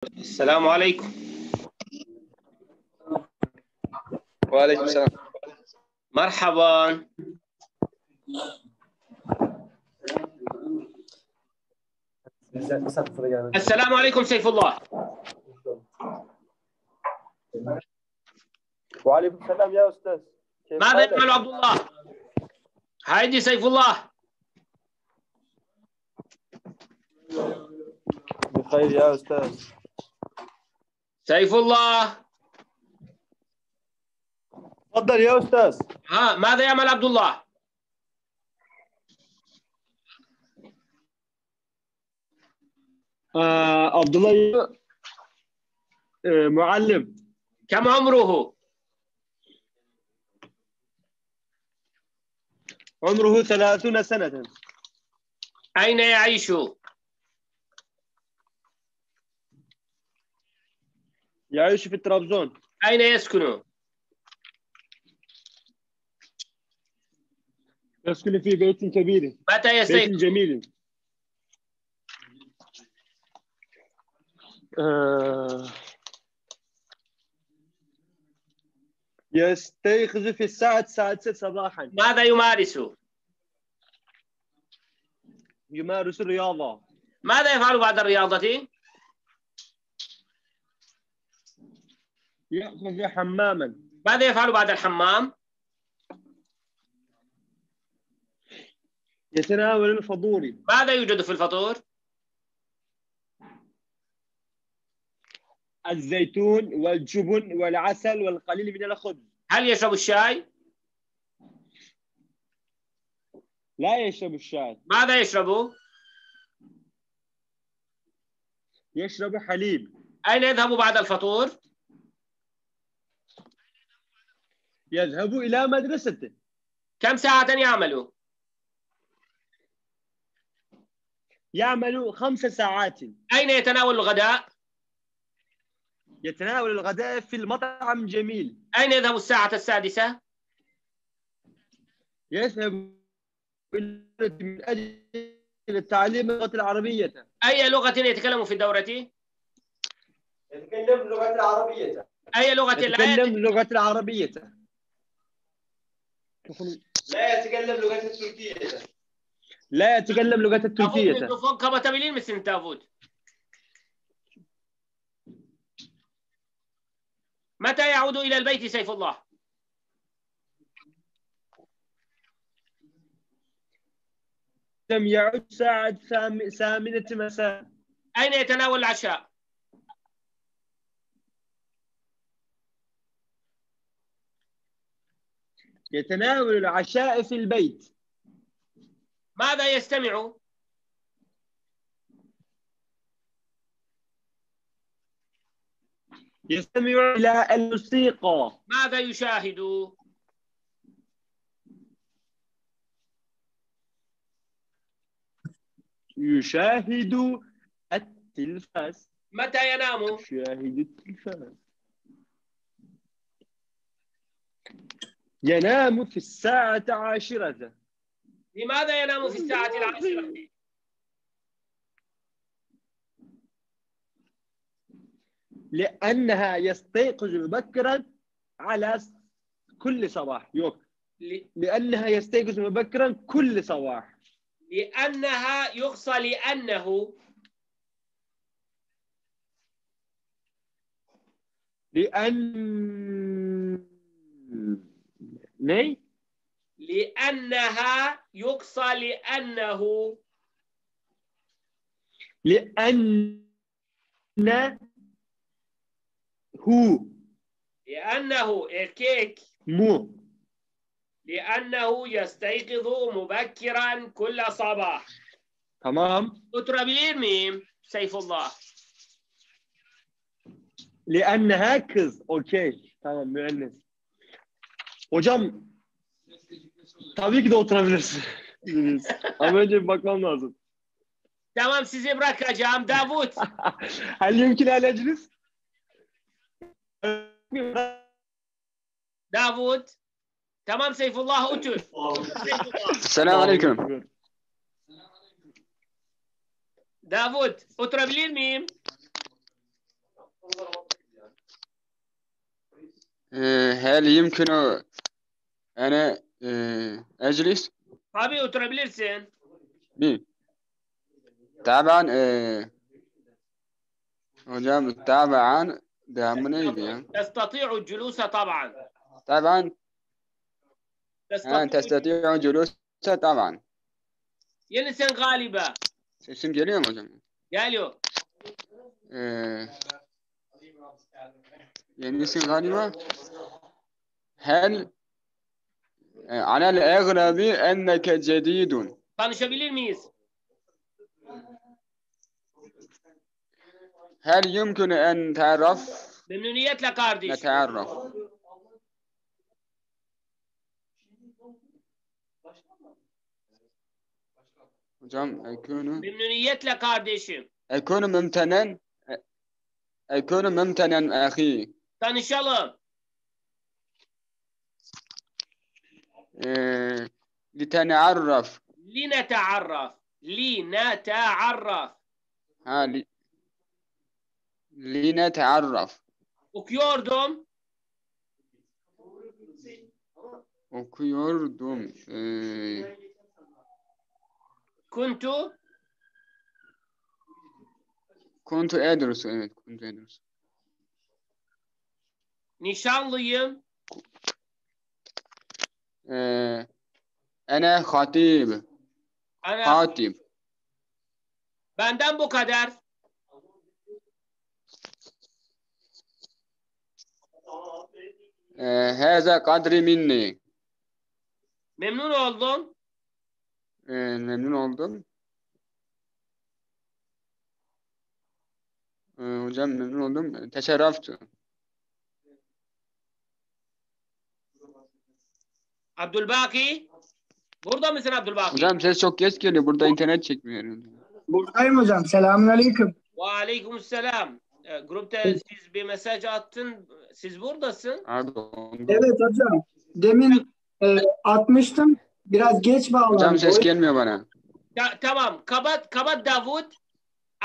السلام عليكم. وعليكم السلام. مرحبا. السلام عليكم سيف الله. وعليكم السلام يا أستاذ. ماذا؟ يفعل عبد الله؟ هايدي سيف الله. بخير يا أستاذ. سيف الله. تفضل يا أستاذ. ها ماذا يعمل عبد الله؟ آه عبد الله آه معلم. كم عمره؟ عمره ثلاثون سنة. أين يعيش؟ يعيش في طرابزون أين يسكن؟ يسكن في بيت كبير. متى بيت يستيقظ جميل. آه. يستيقظ في الساعة السادسة صباحا. ماذا يمارس؟ يمارس الرياضة. ماذا يفعل بعد الرياضة؟ يأخذ حماما. ماذا يفعل بعد الحمام؟ يتناول الفضول ماذا يوجد في الفطور؟ الزيتون والجبن والعسل والقليل من الخبز. هل يشرب الشاي؟ لا يشرب الشاي. ماذا يشرب؟ يشرب حليب. أين يذهب بعد الفطور؟ يذهب إلى مدرسته. كم ساعة يعمل؟ يعمل خمس ساعات. أين يتناول الغداء؟ يتناول الغداء في المطعم جميل. أين يذهب الساعة السادسة؟ يذهب إلى من أجل تعليم اللغة العربية. أي لغة يتكلم في الدورة؟ يتكلم اللغة العربية. أي لغة يتكلم اللغة العربية. لا يتكلم لغة التركية. لا يتكلم لغة التركية. ميكروفون كما مثل متى يعود إلى البيت سيف الله؟ لم يعد ساعة ثام- ثامنة مساء. أين يتناول العشاء؟ يتناول العشاء في البيت. ماذا يستمع؟ يستمع إلى الموسيقى. ماذا يشاهد؟ يشاهد التلفاز. متى ينام؟ يشاهد التلفاز. ينام في الساعة عاشرة. لماذا ينام في الساعة العاشرة؟ لأنها يستيقظ مبكرا على كل صباح. يوم لأنها يستيقظ مبكرا كل صباح. لأنها يقصى لأنه لأن ني لأنها يقصى لأنه لأن هو. لأنه الكيك مو. لأنه يستيقظ مبكرا كل صباح. تمام. اتربيين ميم سيف الله. لأنها kız okey tamam mühendis Hocam tabii ki de oturabilirsiniz. Ama önce bir bakmam lazım. Tamam sizi bırakacağım Davut. Hal mümkün. Davut. Tamam Seyfullah otur. Selamun Aleyküm. Davut oturabilir miyim? آه، هل يمكن أنا آه، أجلس؟ Tabii oturabilirsin. مين؟ طبعا آه، hocam طبعا ده neydi ya? تستطيع الجلوس طبعا طبعا تستطيع آه، تستطيع جلوس طبعا Yenisin galiba. Sesim geliyor mu hocam? Geliyor. Ee, yenisin galiba. Hel e, alel eğrabi enneke cedidun. Tanışabilir miyiz? Hel yumkün en taraf Memnuniyetle kardeşim. netearraf. Hocam ekunu Memnuniyetle kardeşim. ekunu mümtenen e- ekunu mümtenen ahi. Danışalım. Ee, litenearraf. Linetearraf. Linetearraf. Ha li... Linetearraf. Okuyordum. Okuyordum. Ee... Kuntu. Kuntu Edrus. Evet kuntu Edrus nişanlıyım. Ee, ene hatib. Ana, Hatib. benden bu kadar. Ee, Hâze kadri minni. Memnun oldum. Ee, memnun oldum. Ee, hocam memnun oldum. Teşerraftu. Abdülbaki. Burada mısın Abdülbaki? Hocam ses çok geç geliyor. Burada internet çekmiyor. herhalde. Buradayım hocam. Selamünaleyküm. Ve aleykümselam. E, grupta siz bir mesaj attın. Siz buradasın. Pardon. Evet hocam. Demin e, atmıştım. Biraz geç bağlandı. Hocam ses gelmiyor bana. Ta- tamam. Kabat, kabat Davut.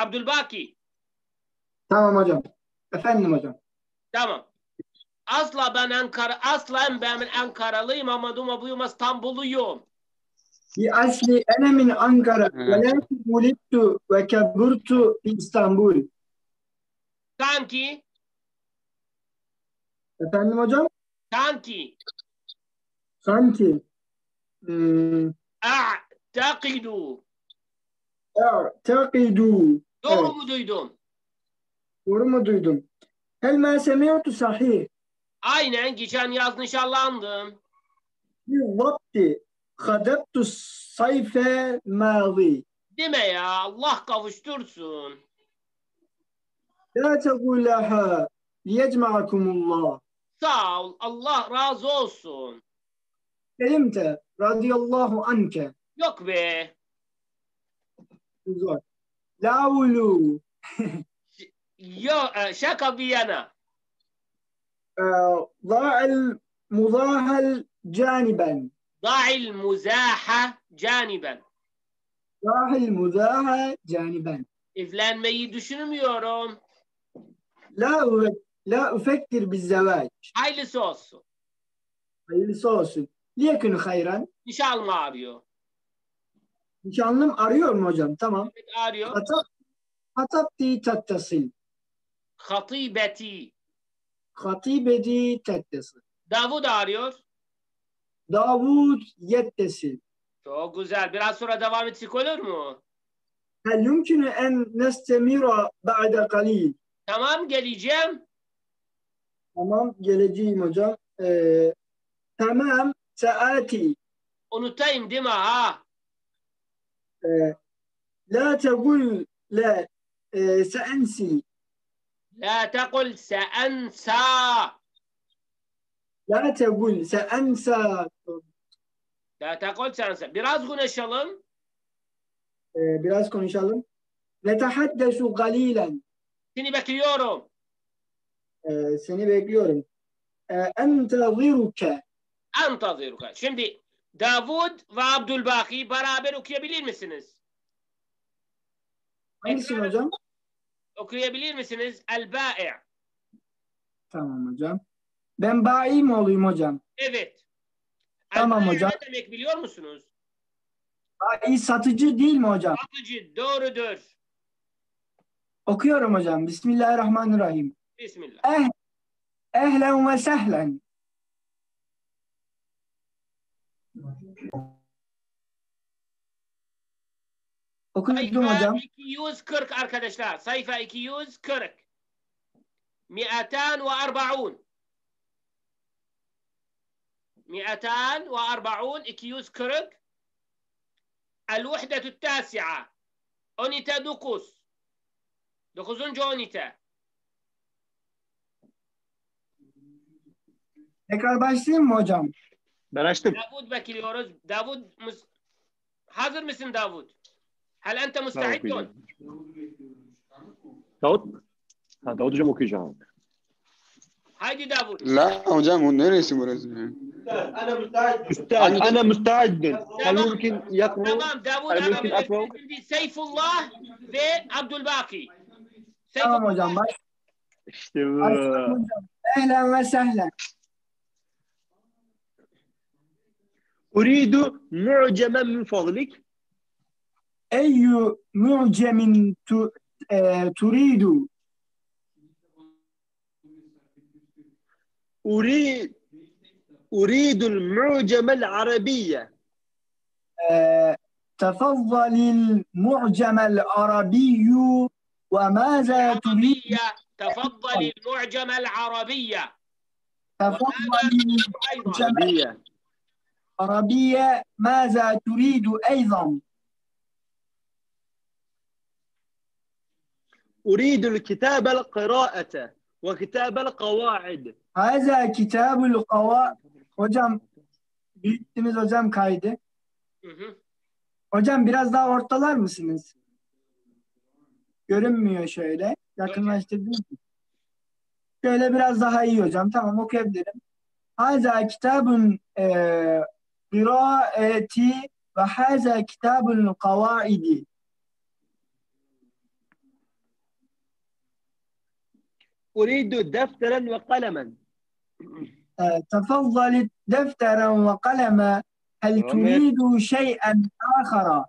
Abdülbaki. Tamam hocam. Efendim hocam. Tamam. Asla ben Ankara, asla ben Ankaralıyım ama duma İstanbulluyum. Bi asli ene min Ankara ve bulittu ve keburtu İstanbul. Sanki. Efendim hocam? Sanki. Sanki. Hmm. A'takidu. A'takidu. Doğru evet. mu duydum? Doğru mu duydum? Hel ma semiyotu sahih. Aynen geçen yaz nişanlandım. Vakti kadeptu sayfe mavi. Deme ya Allah kavuştursun. La tegulaha liyecma'akumullah. Sağ ol Allah razı olsun. Elimte radıyallahu anke. Yok be. Zor. Laulu. Yo, e, şaka bir yana. آه، ضاع المظاهر جانبا Da'il muzaha caniben. ضاع المزاح جانبا Evlenmeyi düşünmüyorum. لا أف- لا أفكر بالزواج Hayırlısı olsun. hayırlısı olsun. ليكن خيرا Nişanlımı arıyor. Nişanlım arıyor mu hocam? Tamam. Evet, arıyor. خطب خطبتي تتصل Hatibeti. Katibedi teddesi. Davud arıyor. Davud yettesi. Çok güzel. Biraz sonra devam etsek olur mu? Hel yumkünü en nestemira ba'de kalil. Tamam geleceğim. Tamam geleceğim hocam. Ee, tamam saati. Unutayım değil mi ha? Ee, la tegul la e, ee, seensi. La tekul seensa. La tekul seensa. La tekul seensa. Biraz konuşalım. Ee, biraz konuşalım. Netahaddesu galilen. Seni bekliyorum. Ee, seni bekliyorum. Ee, entaziruke. Entaziruke. Şimdi Davud ve Abdülbaki beraber okuyabilir misiniz? Hangisini hocam? Okuyabilir misiniz? El-Ba'i. Tamam hocam. Ben bayi mi olayım hocam? Evet. Tamam hocam. Ne demek biliyor musunuz? Bayi satıcı değil mi hocam? Satıcı doğrudur. Okuyorum hocam. Bismillahirrahmanirrahim. Bismillah. Eh, ehlen ve sehlen. Okudum Sayfa hocam. 240 arkadaşlar. Sayfa 240. 240 240 240 الوحدة التاسعة أونيتا دوكوس dokuzuncu onite. Tekrar başlayayım mı hocam? Ben açtım. Davud bekliyoruz. Davud mus- hazır mısın Davud? هل أنت مستعد؟ نعم، داود جمو كي جام هايدي داود لا هو جام هنري أنا مستعد. مستعد أنا مستعد. هل ممكن يقرأ؟ تمام داود أنا ممكن أقرأ؟ سيف الله عبد الباقي. سيف الله. أهلا وسهلا. أريد معجما من فضلك. Mu'cemin tu, e, turidu. أريد أريد المعجم العربية. e, تفضل المعجم العربي وماذا تريد؟ تفضل المعجم العربية تفضل عربية العربية ماذا تريد أيضا؟ Uridul kitabel kıraate ve kitabel kavaid. Haza kitabul kavaid. Hocam büyüttünüz hocam kaydı. Hı. Hocam biraz daha ortalar mısınız? Görünmüyor şöyle. Yakınlaştırdım. Şöyle biraz daha iyi hocam. Tamam okuyabilirim. Haza kitabun kıraati ve haza kitabun kavaidi. أريد دفترا وقلما. تفضل دفترا وقلما هل. تريد شيئا آخر؟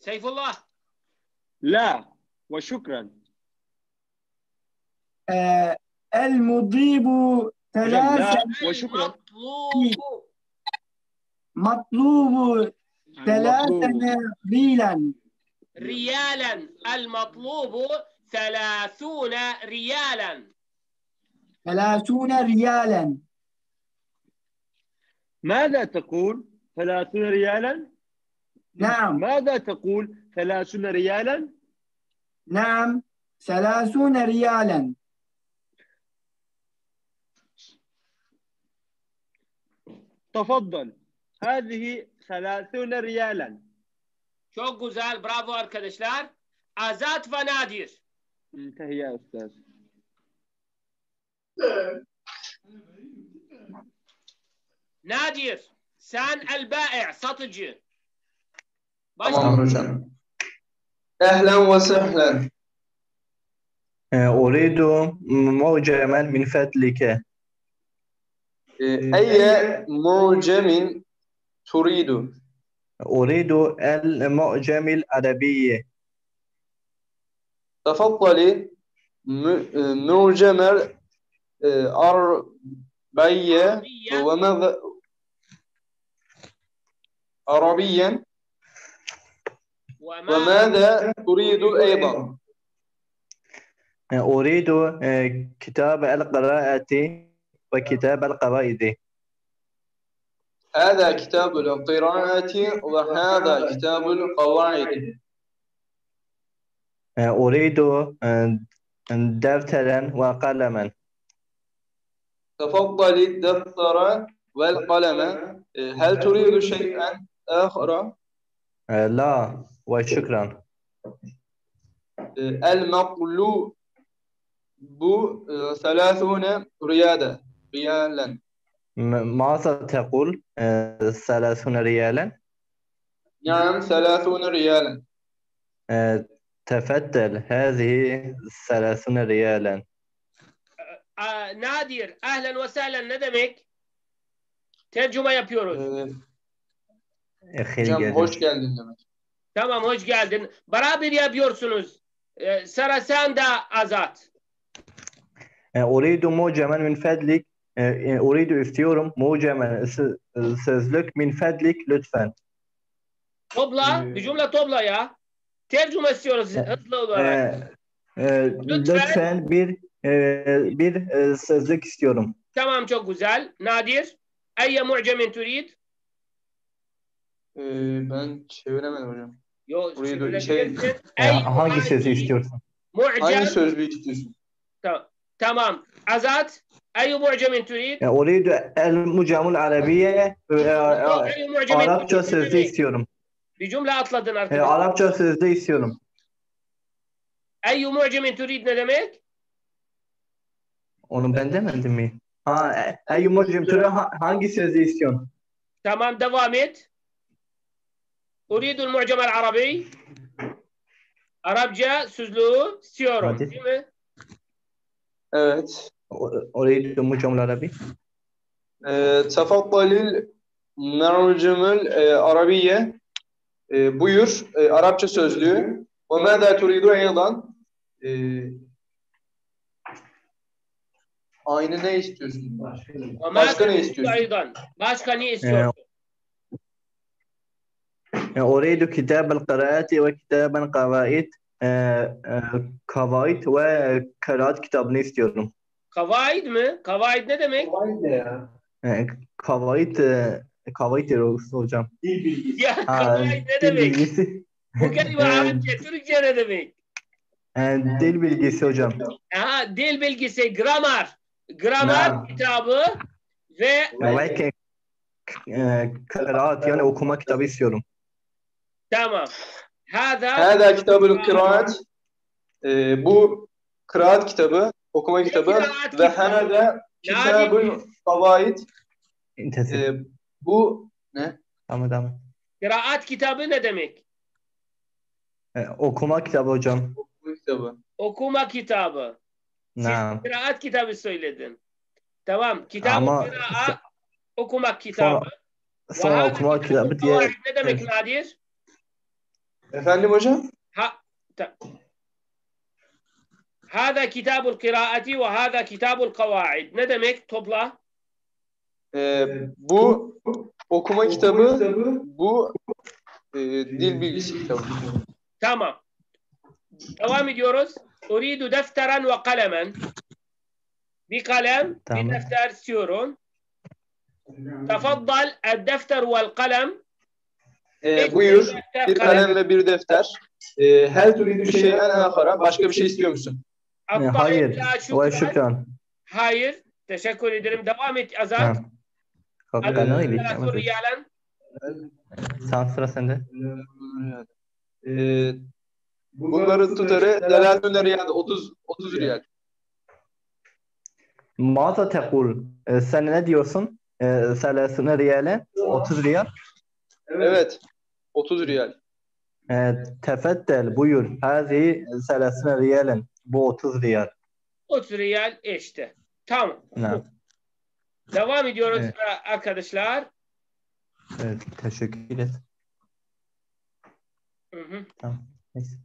سيف الله. لا وشكرا. e, المضيب ثلاثة لا وشكرا. المطلوب. مطلوب ثلاثة. ريلا ريالا. المطلوب ثلاثون ريالا. ثلاثون ريالا. ماذا تقول ثلاثون ريالا؟ نعم. ماذا تقول ثلاثون ريالا؟ نعم. ثلاثون ريالا. تفضل. هذه ثلاثون ريالا Çok güzel. Bravo arkadaşlar. Azat ve Nadir. انتهي يا أستاذ Nadir. Sen el-ba'i' satıcı. Başla. tamam hocam. Ehlen ve sehlen. أريد معجما من فضلك Ee, Eyye mucemin تريد. أريد المعجم العربي تفضلي معجم العربية وماذا؟ عربيا وماذا تريد أيضا؟ أريد آه، كتاب القراءة وكتاب القرائد هذا كتاب القراءة وهذا كتاب القواعد. أريد دفترا وقلما. تفضل الدفتر والقلم. هل تريد شيئا آخر؟ لا وشكرا. المطلوب ثلاثون ريالا ريالا. ماذا تقول ثلاثون ريالا نعم ثلاثون ريالا تفتل هذه ثلاثون ريالا Aa, Nadir, ahlen ve sahlen ne demek? Tercüme yapıyoruz. Ee, خير hocam جزيل. hoş geldin demek. Tamam, hoş geldin. Beraber yapıyorsunuz. Ee, Sara sen de Azat. أريد موجما من فضلك أريد istiyorum موجما s- sözlük min fadlik lütfen. Topla, Ee, bir cümle topla ya. Tercüme istiyoruz e, hızlı olarak. Ee, e, lütfen bir e, bir e, sözlük istiyorum. Tamam, çok güzel. Nadir, eyye mu'cemin turid? Ee, ben çeviremedim hocam. Yo, Burayı şöyle da- şey- bilirsin. E, Ey hangi sözü mu'cem- istiyorsun? Hangi Mu'cem, sözlüğü istiyorsun? tamam. Azat, Eyyü mu'cemin turid? Uridu el mucamul arabiye e, e, Arapça sözde istiyorum. Bir cümle atladın artık. E, Arapça sözde istiyorum. Eyyü mu'cemin turid ne demek? Onu ben demedim mi? Ha, eyyü mu'cemin turid hangi sözde istiyorsun? Tamam devam et. Uridu el mucamul arabi. Arapça sözlüğü istiyorum Hadi. değil mi? Evet. أريد المجام العربي Ee, Tefaddalil mercumul e, arabiye e, buyur e, Arapça sözlüğü ve mâdâ turidu eydan e, aynı ne istiyorsun? وما Başka ne تريد istiyorsun? أيضا. Başka ne istiyorsun? أريد كتاب القراءة وكتابا قواعد e, e, kavaid ve kıraat kitabını istiyorum. Kavaid mi? Kavaid ne demek? E, kavaid e, kavaid diyoruz hocam. Ya Ha, kavaid ne dil demek? bilgisi. Bu kelime Arapça, Türkçe ne demek? E, dil bilgisi hocam. Aha, dil bilgisi, gramer. Gramer Naam. kitabı ve Ve e, kıraat yani okuma kitabı istiyorum. tamam. Hada Hâdâ kitabul kıraat e, bu kıraat kitabı, okuma kitabı ve kitabul kavaid İntesip. e, bu ne? Tamam tamam. kıraat kitabı ne demek? E, okuma kitabı hocam. Okuma kitabı. Okuma kitabı. Siz Naam. kıraat kitabı söyledin. Tamam. Kitabı Ama kıraat okumak kitabı. Sonra Ve okuma hada kitabı diye ne demek Nadir? Efendim hocam? Ha, ta- Hada kitabul kıraati ve hada kitabul kavaid. Ne demek? Topla. Ee, ee bu okuma kitabı, bu e, e dil bilgisi kitabı. Tamam. Devam ediyoruz. Uridu defteren ve kalemen. Bir kalem, tamam. bir defter istiyorum. Tafaddal el defter vel kalem. Ee, buyur. Bir kalem ve bir defter. Ee, her türlü bir şeyden ahara. Başka bir şey istiyor musun? E, hayır. Ve şükran. Hayır. Teşekkür ederim. Devam et Azat. Hakkını iyilik. Sen sıra sende. Ee, bunların tutarı delalüne riyal 30 30 riyal. Maza tekul. Ee, sen ne diyorsun? Ee, selasına riyale 30 riyal. Evet. 30 riyal. Ee, tefeddel buyur. Hazi selasına riyalen. Bu 30 riyal. 30 riyal eşte. Tamam. Evet. Devam ediyoruz evet. arkadaşlar. Evet, teşekkür et. Hı hı. Tamam. Neyse.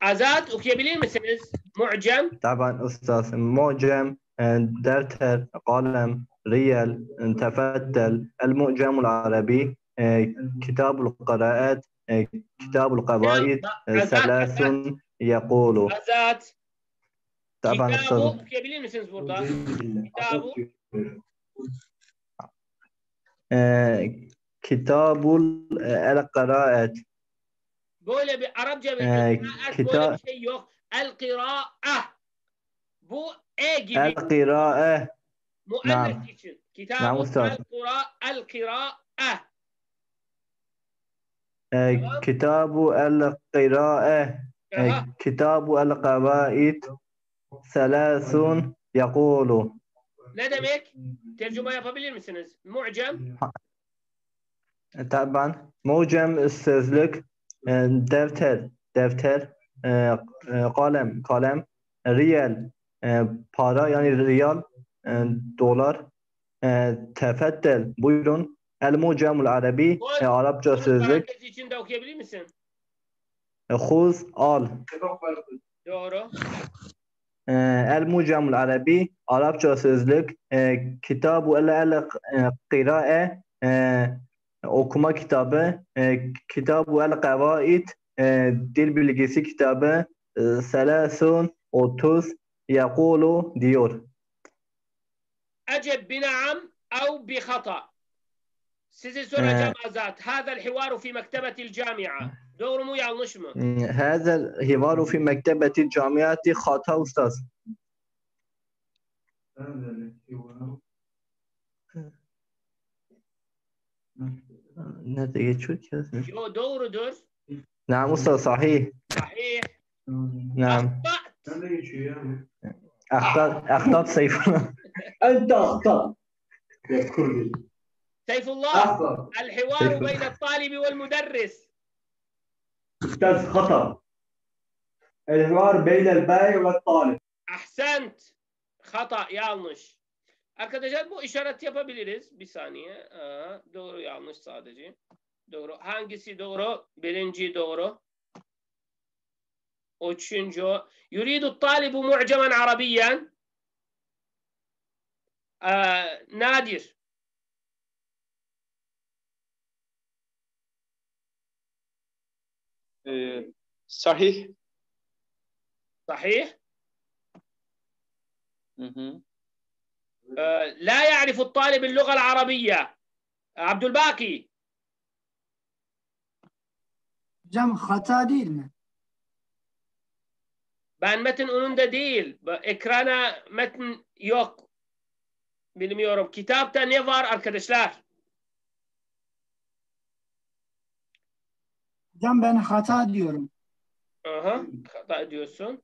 Azat okuyabilir misiniz? Mu'cem. Taban ustaz. Mu'cem, e, derter, kalem, riyel, tefettel, el mu'cemul arabi, e, kitabul karaat, كتاب القبائل ثلاث يقول. طبعا كتابه آه، كتاب القراءة. بولا بعرب جاب آه، كتاب القراءة. بو إيه أجي القراءة. مؤنث نعم. كتاب نعم، القراءة القراءة. E, kitabu el kirae e, kitabu el kavaid selasun ne demek? Tercüme yapabilir misiniz? Mu'cem? E, taban. Mu'cem sözlük e, defter defter e, kalem kalem riyel para yani riyal dolar e, tefettel buyurun. El Mucemul Arabi e, Arapça sözlük. Parantez içinde okuyabilir misin? E, huz al. Doğru. E, El Mucemul Arabi Arapça sözlük. E, Kitabu el el e, kirae e, okuma kitabı. E, Kitabu el kavaid e, dil bilgisi kitabı. E, Selasun 30 yakulu diyor. Acep bina'am av bi hata. سيزيسورا آه. جامازات هذا الحوار في مكتبة الجامعة. دور مو يالنشمه هذا الحوار في مكتبة الجامعة خطأ أستاذ. نتيجة شو دور دور نعم أستاذ صحيح صحيح نعم. أخطأت أخطأت سيف أنت أخطأت سيف الله أخطأ الحوار سيف الله. بين الطالب والمدرس. أستاذ خطأ الحوار بين البائع والطالب Ahsent. Hata, yanlış. Arkadaşlar bu işaret yapabiliriz. Bir saniye. Aa, doğru, yanlış sadece. Doğru. Hangisi doğru? Birinci doğru. Üçüncü. يريد الطالب معجما عربيا. آه صحيح. صحيح؟ مه. آه، لا يعرف الطالب اللغة العربية. عبد الباقي. جم خطأ ديل بان متن انون ديل. إكرانا متن يوك. بلم يورم كتاب تا نيفار اركدشلار Hocam ben hata diyorum. Aha, hata ediyorsun.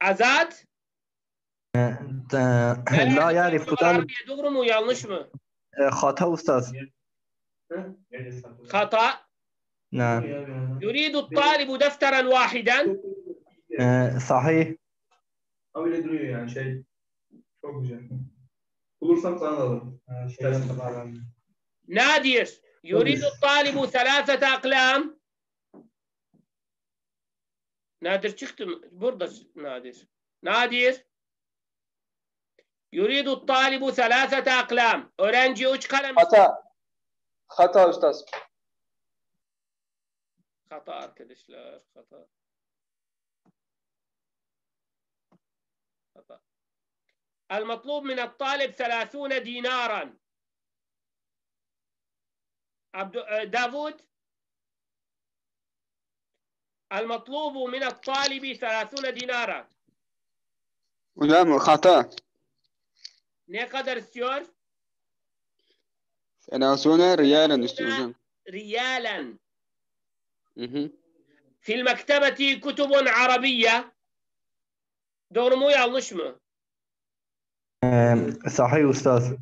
Azat. لا يعرف طالب Arabiye Doğru mu yanlış mı? خطأ أستاذ Hata. نعم يريد الطالب دفترا واحدا. صحيح Öyle duruyor yani şey. Çok güzel. Bulursam sana da alırım. Şeyden نادر. يريد طيب. الطالب ثلاثة أقلام. نادر تختم بردس نادر. نادر. يريد الطالب ثلاثة أقلام. أورانجي أوش قلم خطأ. خطأ أستاذ. خطأ أركدشلار خطأ. المطلوب من الطالب ثلاثون ديناراً. عبد آه، داوود المطلوب من الطالب ثلاثون دينارا. لا خطأ. نقدر سيور ثلاثون ريالا استاذن ريالا. مه. في المكتبة كتب عربية. دور مو يعلش مو صحيح أستاذ.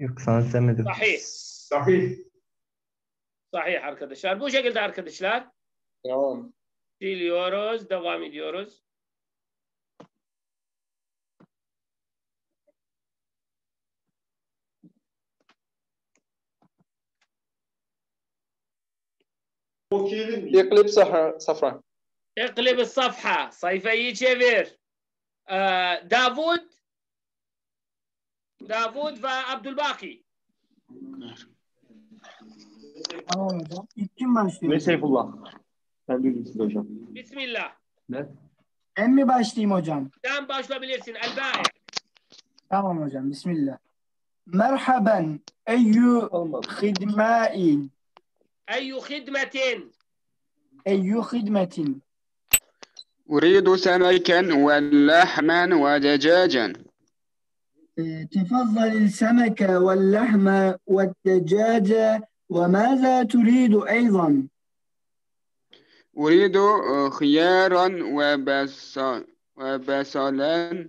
Yok sana demedim. Sahih. Sahih. Sahih arkadaşlar. Bu şekilde arkadaşlar. Tamam. Siliyoruz. Devam ediyoruz. İklib safra. İklib safha. Sayfayı çevir. Ee, Davut Davud Davud ve Abdülbaki. Tamam hocam. İlk kim başlıyor? Ve Seyfullah. Ben duydum sizi hocam. Bismillah. Ben mi başlayayım hocam? Sen başlayabilirsin. El-Ba'i. Tamam hocam. Bismillah. Merhaben. Eyyü Olmaz. hidmain. Eyyü hidmetin. Eyyü hidmetin. أريد سمكا ولحما ودجاجا آه، تفضل السمك واللحم والدجاج وماذا تريد أيضا؟ أريد خيارا وبص- وبصلا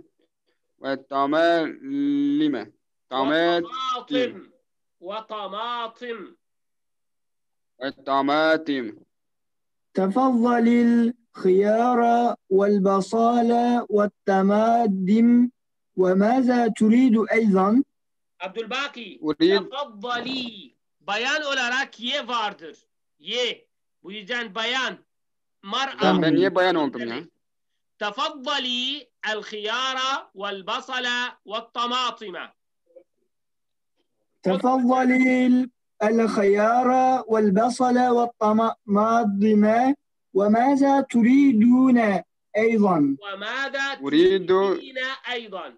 وطماطم. طماطم. طماطم. وطماطم. والطماطم تفضل الخيار والبصل والطماطم وماذا تريد أيضا؟ عبد الباقي أريد تفضلي. بيان ولا راك فاردر. يي بو يجان بيان. مرأة. من يي بيان أولاك تفضلي الخيار والبصل والطماطم. تفضلي الخيار والبصل والطماطم. وماذا تريدون؟ أيضا. وماذا أريد تريدين أيضا؟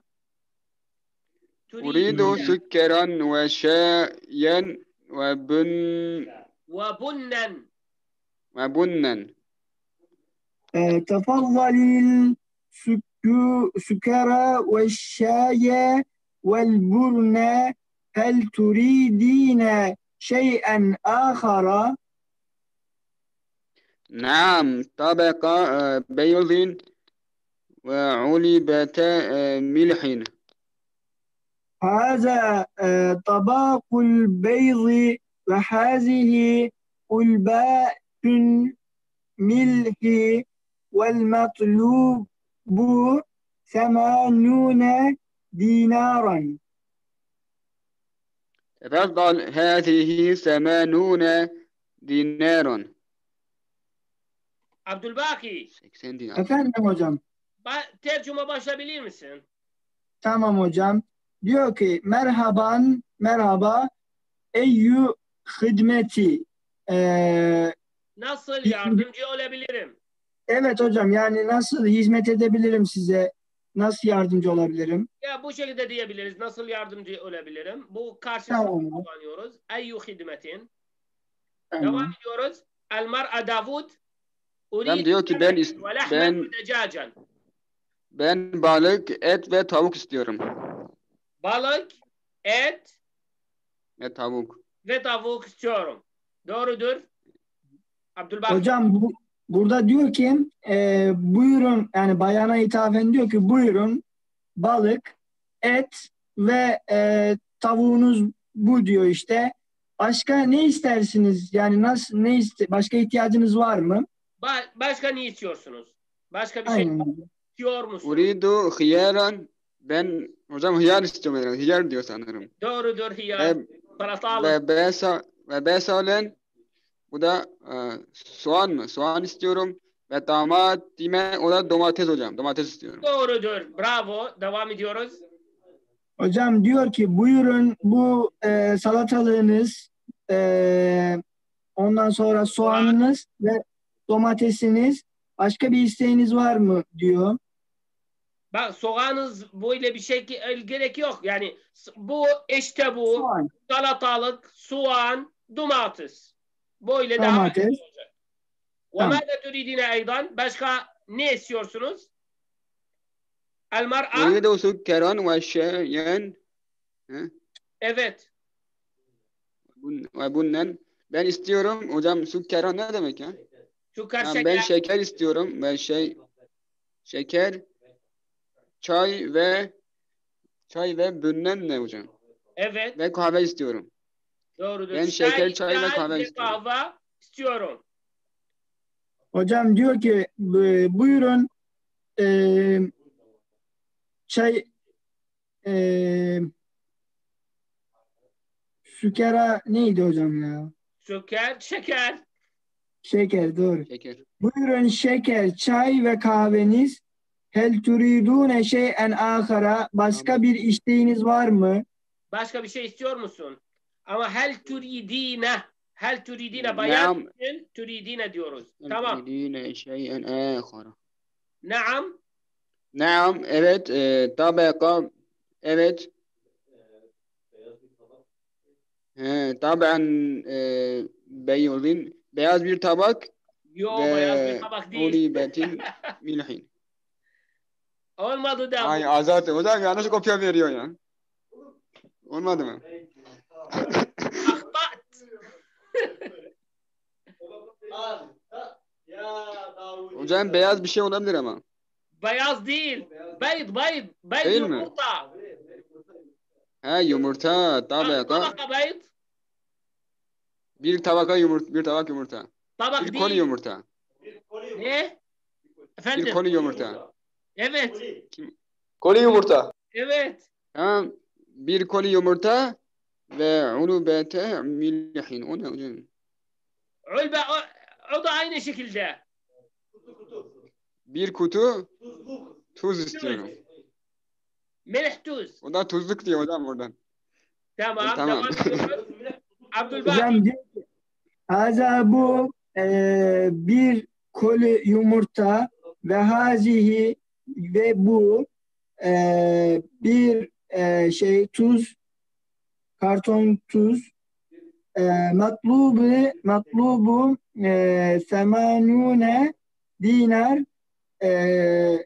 أريد تريدين سكرا وشايا وبن وبنا. وبنا. آه، تفضل السكر والشاي والبرن هل تريدين شيئا آخر؟ نعم طبق آه، بيض وعلبة آه، ملح. هذا آه، طبق البيض وهذه علبة ملح والمطلوب ثمانون دينارا. تفضل هذه ثمانون دينارا. Abdülbaki 80 dinar. Efendim hocam. ba- tercüme başlayabilir misin? Tamam hocam. Diyor ki merhaban, merhaba. Eyyü hizmeti. Ee, Nasıl yardımcı olabilirim? evet hocam yani nasıl hizmet edebilirim size? Nasıl yardımcı olabilirim? Ya bu şekilde diyebiliriz. Nasıl yardımcı olabilirim? Bu karşı Tamam. kullanıyoruz. Eyyü hizmetin. Tamam. Devam ediyoruz. El mar'a Davud. Adam diyor ki ben ben-. Ben balık, et ve tavuk istiyorum. Balık, et Ve tavuk. ve tavuk istiyorum. Doğrudur. Abdülbaki. Hocam bu, burada diyor ki e, buyurun yani bayana hitaben diyor ki buyurun balık, et ve e, tavuğunuz bu diyor işte. Başka ne istersiniz? Yani nasıl ne iste başka ihtiyacınız var mı? Ba- başka ne istiyorsunuz? Başka bir şey Aynen. istiyor musunuz? Uridu hıyaran. Ben hocam hıyar istiyorum. herhalde. Hıyar diyor sanırım. Doğrudur hiyar. Ve, Salatalık. ve besa ve besalen bu da e, soğan mı? Soğan istiyorum. Ve damatime o da domates hocam. Domates istiyorum. Doğrudur. Bravo. Devam ediyoruz. Hocam diyor ki buyurun bu e, salatalığınız e, ondan sonra soğanınız ve domatesiniz başka bir isteğiniz var mı diyor. Bak soğanız böyle bir şey ki gerek yok. Yani bu işte bu Soğan, salatalık, soğan, domates. Böyle devam domates. Ve Tamam. mâde turidine eydan? Başka ne istiyorsunuz? El mar'a. Uridu sukkeran ve şayan Evet. ve bunnen. Ben istiyorum hocam sukkeran ne demek ya? Şeker Yani şeker. ben şeker istiyorum. Ben şey şeker, çay ve çay ve bünnen ne hocam? Evet. Ve kahve istiyorum. Doğrudur. Ben şeker, çay ve kahve istiyorum. kahve istiyorum. Hocam diyor ki bu- buyurun e, çay e, sükera neydi hocam ya? Şeker, şeker. Şeker doğru. Şeker. Buyurun şeker, çay ve kahveniz. Hel turidune şey'en ahara. Başka bir isteğiniz var mı? Başka bir şey istiyor musun? Ama hel turidine. Hel turidine bayan için turidine diyoruz. Tamam. Yine şeyen ahara. Naam. Naam, evet, e, tabaka, evet. He, taban e, beyazın, beyaz bir tabak Yo beyaz bir ve tabak değil. ulibetin milhin. Olmadı da. Ay Azat, o da yanlış kopya veriyor ya. Olmadı mı? Ahtat. Hocam beyaz bir şey olabilir ama. Beyaz değil. Bayd, bayd. Bayd Değil mi? yumurta. Ha yumurta, tabaka. Tabaka bayd. Bir tabaka yumurta, bir tabak yumurta. Tabak Bir değil. koli yumurta. Ne? Efendim? Bir koli yumurta. Evet. Koli yumurta. Evet. Tamam. Bir koli yumurta ve ulubete milhin. O ne hocam? Ulbe o, o da aynı şekilde. Bir kutu tuz istiyorum. Milh tuz. O da tuzluk diyor hocam oradan. Tamam. E, tamam. Ediyoruz. Abdülbaki. Hocam diyor ki bu e, bir koli yumurta ve hazihi ve bu e, bir e, şey tuz karton tuz e, matlubu matlubu e, semanune dinar e,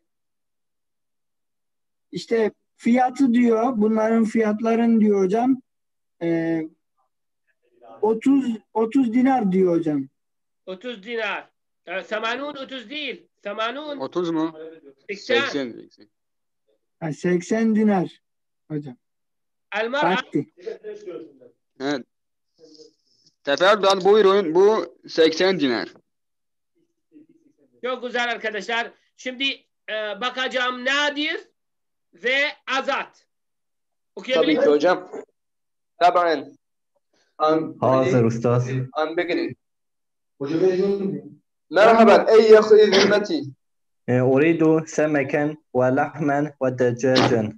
işte fiyatı diyor bunların fiyatların diyor hocam e, 30 30 dinar diyor hocam. 30 dinar. Semanun 30 değil. Semanun 30 mu? 80. 80. 80. Ha, 80 dinar hocam. Elmar Vakti. Evet. Teferruat buyurun. Bu 80 dinar. çok güzel arkadaşlar. Şimdi e, bakacağım nadir ve azat. Okuyabilir Tabii ki hocam. Tabii. I'm حاضر أستاذ. I'm beginning. مرحبا. أي أخي ذمتي إيه، أريد سمكا ولحما ودجاجا.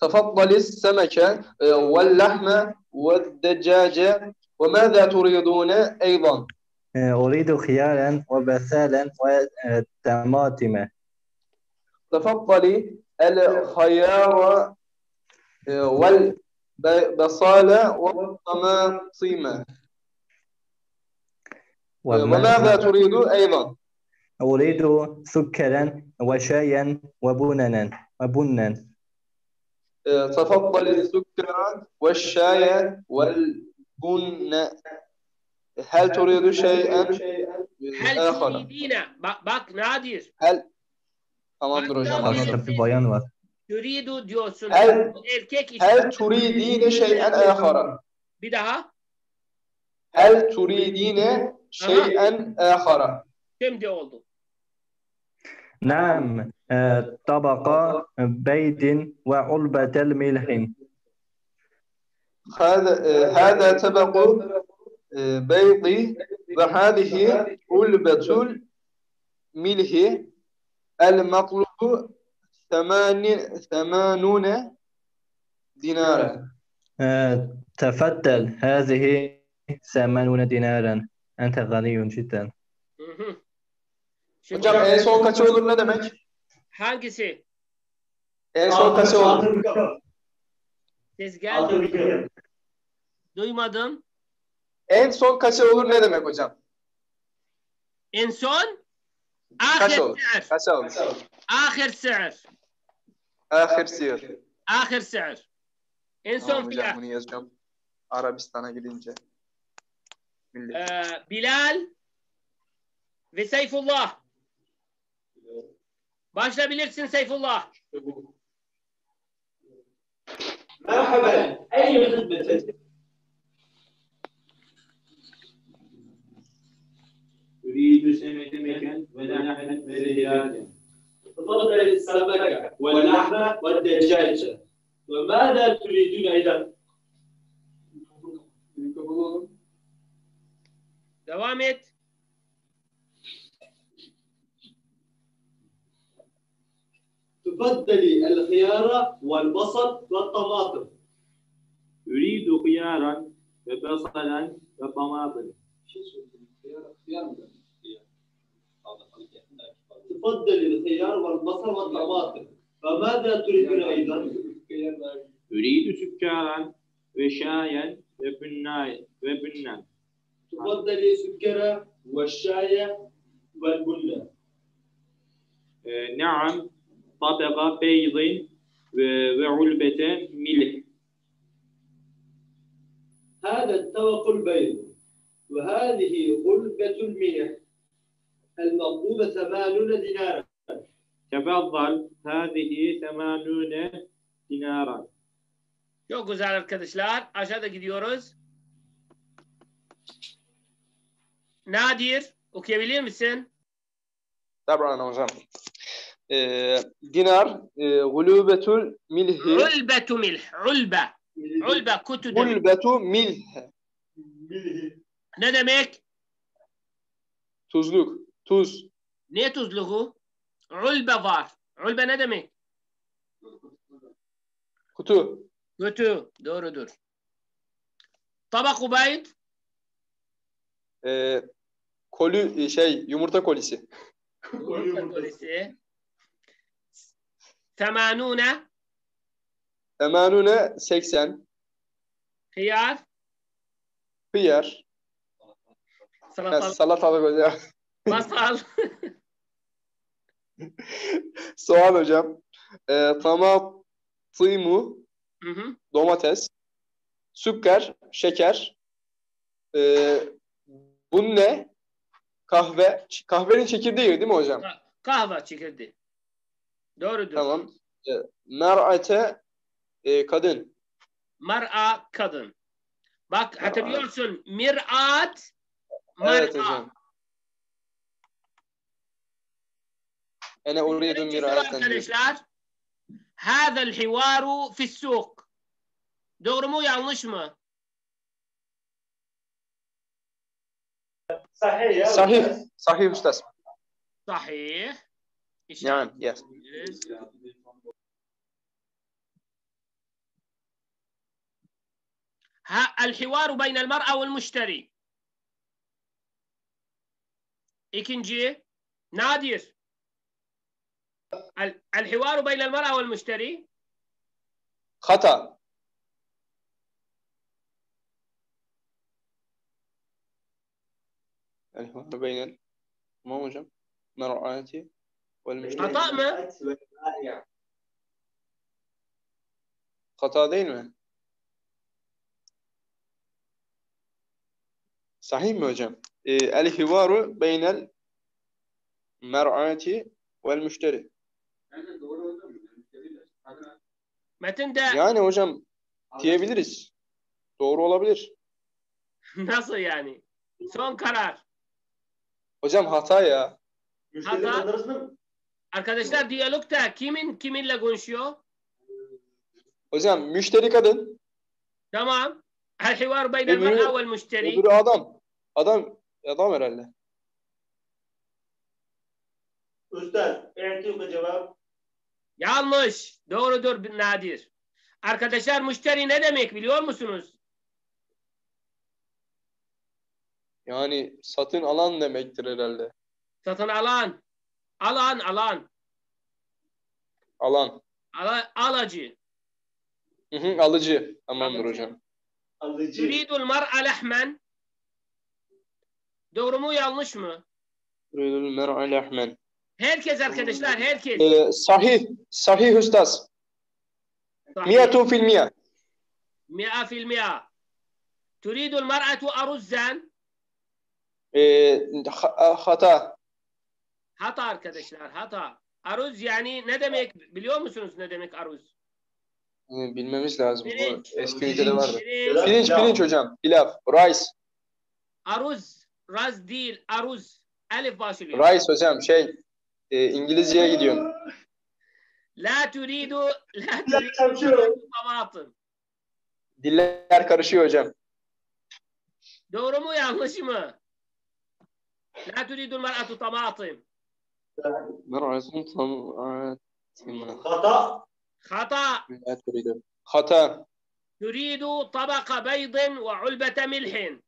تفضل السمك إيه، واللحم والدجاج. وماذا تريدون أيضا؟ إيه، أريد خيارا وبسالا وطماطم تفضلي الخيار وال بصالة وطماطم وماذا تريد أيضا؟ أريد سكرا وشايا وبننا وبنا. تفضل السكر والشاي والبن. هل تريد شيئا؟ هل آخر؟ تريدين باك نادر؟ هل تمام دروجان bir bayan var. Turidu diyorsun. Erkek için. هل تريدين شيئا آخر Bir daha. هل تريدين شيئا آخر Şimdi oldu. نعم آه، طبق بيض وعلبة الملح هذا آه، هذا طبق آه، بيض وهذه علبة الملح المطلوب ثمانون دينارا آه، تفضل هذه ثمانون دينارا أنت غني جدا Hı hı. Şimdi Hocam en son kaçı olur ne demek? hangisi? En son kaçı olur? Ses geldi. Duymadım. En son kaçı olur ne demek hocam? En son Kaç ahir olur? سعر Kaça olur? ahir سعر Ahir siyir. ahir سعر en son Tamam hocam fiyat. bunu yazacağım. Arabistan'a gidince. Millet. Ee, Bilal ve Seyfullah. Başlayabilirsin Seyfullah. مرحبا أي خدمة أريد سمكا ولحما ودجاجا فطلب السمكة واللحمة والدجاجة وماذا تريدون إذا؟ دوامت. تبدلي الخيار والبصل والطماطم. أريد خيارا وبصلا وطماطم. خيار خيار تفضلي الخيار والبصل والطماطم فماذا تريدون أيضا؟ أريد سكرا وشايا وبنا وبنا تفضلي سكر والشاي والبن آه، نعم طبق بيض و- وعلبة ملح هذا الطبق البيض وهذه علبة الملح المطلوبة ثمانون دينارا تفضل هذه ثمانون دينارا Çok güzel arkadaşlar. Aşağıda gidiyoruz. Nadir okuyabilir misin? طبعا hocam. Ee, dinar e, gulubetul milhi Ulbetu milh. Ulbe. Ulbe kutu demek. gulbetu milh Ne demek? tuzluk tuz Ne tuzluğu? Ulbe var. Ulbe ne demek? kutu Kötü. Doğrudur. Tabak ubayd. e, kolü şey yumurta kolisi Kolisi. Semanune. emanune 80 Hıyar. hıyar Salatalık. salatalık hocam Masal. soğan hocam e, tamatimu Hı hı. domates sükker şeker e, bu ne kahve kahvenin çekirdeği değil mi hocam Kahve çekirdi. Doğrudur. tamam e, mer'ate e, kadın Mar'a kadın. Bak hatırlıyorsun. Mir'at. evet Mar'a. hocam أنا أريد مراءة هذا الحوار في السوق. Doğru مو yanlış mı? صحيح صحيح. صحيح أستاذ. صحيح. نعم yes. الحوار بين المرأة والمشتري. إيكنجي نادير الحوار بين المرأة والمشتري؟ خطأ. الحوار بين الموجة مرأة والمشتري. خطأ ما؟ خطأ دينما صحيح موجة الحوار بين المرأة والمشتري. Metin de... Yani hocam diyebiliriz. Doğru olabilir. Nasıl yani? Son karar. Hocam hata ya. Hata. Arkadaşlar diyalogta kimin kiminle konuşuyor? Hocam müşteri kadın. Tamam. El hivar beynel mer'a vel müşteri. Öbürü adam. Adam adam herhalde. Üstad, ertuğ cevap. Yanlış. Doğrudur bir Nadir. Arkadaşlar müşteri ne demek biliyor musunuz? Yani satın alan demektir herhalde. Satın alan. Alan alan. Alan. Ala, alacı. Hı hı, alıcı. Tamamdır Alıcı. hocam. Alıcı. Turidul mar'a lehmen. Doğru mu yanlış mı? Yuridul mer'a lehmen. Herkes arkadaşlar herkes. Ee, sahih. Sahih ustaz. Sahih. Miyatun fil miya. Miya fil miya. Turidul mar'atu aruzzan. Ee, hata. Hata arkadaşlar hata. Aruz yani ne demek biliyor musunuz ne demek aruz? Ee, bilmemiz lazım. Pirinç. Bu eski ülkede vardı. Pirinç, pirinç, pirinç hocam. Pilav. Rice. Aruz. Raz değil. Aruz. Elif başlıyor. Rice hocam şey e, İngilizceye gidiyorum. La turidu la turidu. Diller karışıyor hocam. Doğru mu yanlış mı? La turidu mar'atu tamatim. Mar'atun tamatim. Hata. Hata. La turidu. Hata. Turidu tabaka beydin ve ulbete milhin.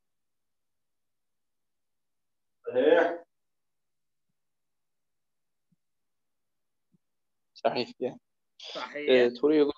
Evet. Sahih ya. صحيح Ee, turidu